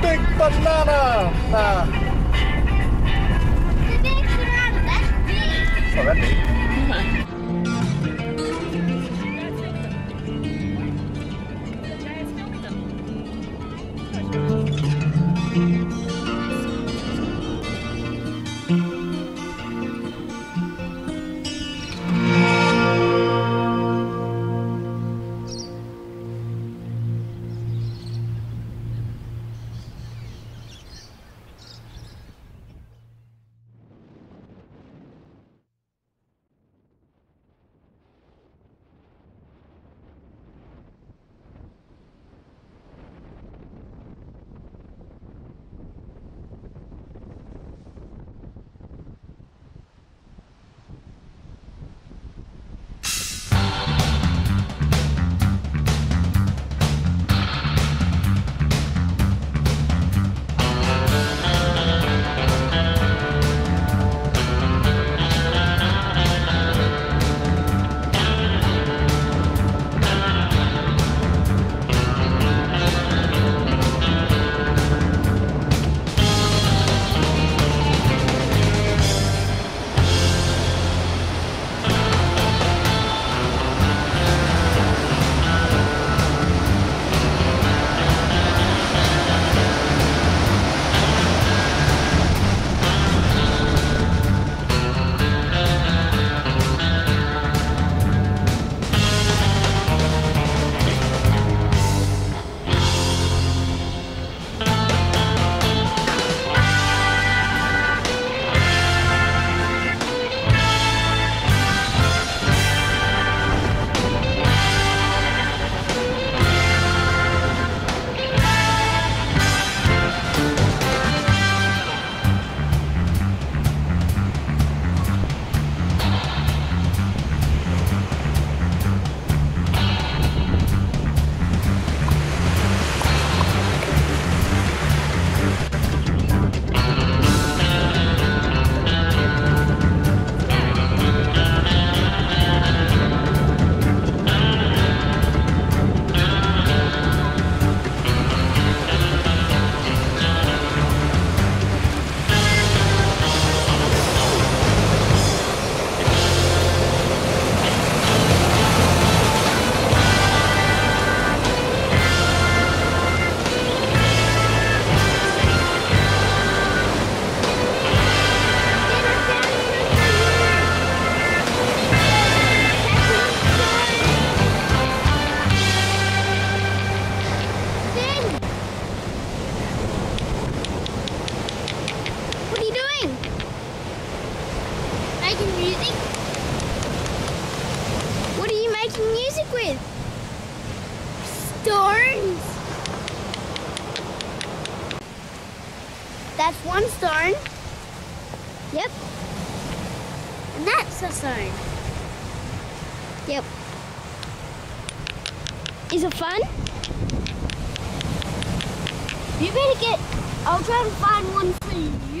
big banana. Ah. Oh, that big. Stones. That's one stone. Yep. And that's a stone. Yep. Is it fun? You better get. I'll try and find one for you.